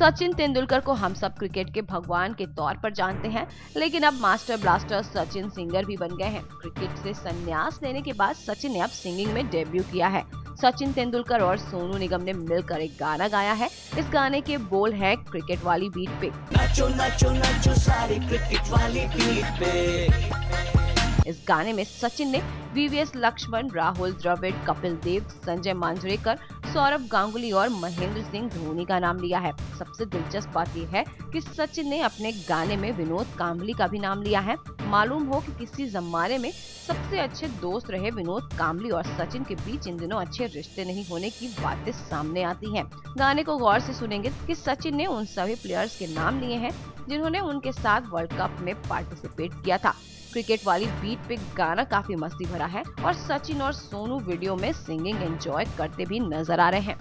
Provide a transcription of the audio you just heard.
सचिन तेंदुलकर को हम सब क्रिकेट के भगवान के तौर पर जानते हैं, लेकिन अब मास्टर ब्लास्टर सचिन सिंगर भी बन गए हैं। क्रिकेट से संन्यास लेने के बाद सचिन ने अब सिंगिंग में डेब्यू किया है। सचिन तेंदुलकर और सोनू निगम ने मिलकर एक गाना गाया है। इस गाने के बोल है क्रिकेट वाली बीट पे। नाचो नाचो नाचो सारी क्रिकेट वाली बीट पे। इस गाने में सचिन ने वीवीएस लक्ष्मण, राहुल, द्रविड़, कपिल देव, संजय मांजरेकर, सौरभ गांगुली और महेंद्र सिंह धोनी का नाम लिया है। सबसे दिलचस्प बात यह है कि सचिन ने अपने गाने में विनोद काम्बली का भी नाम लिया है। मालूम हो कि किसी जमाने में सबसे अच्छे दोस्त रहे विनोद काम्बली और सचिन के बीच इन दिनों अच्छे रिश्ते नहीं होने की बातें सामने आती हैं। गाने को गौर से सुनेंगे कि सचिन ने उन सभी प्लेयर्स के नाम लिए हैं जिन्होंने उनके साथ वर्ल्ड कप में पार्टिसिपेट किया था। क्रिकेट वाली बीट पे गाना काफ़ी मस्ती भरा है और सचिन और सोनू वीडियो में सिंगिंग एंजॉय करते भी नज़र आ रहे हैं।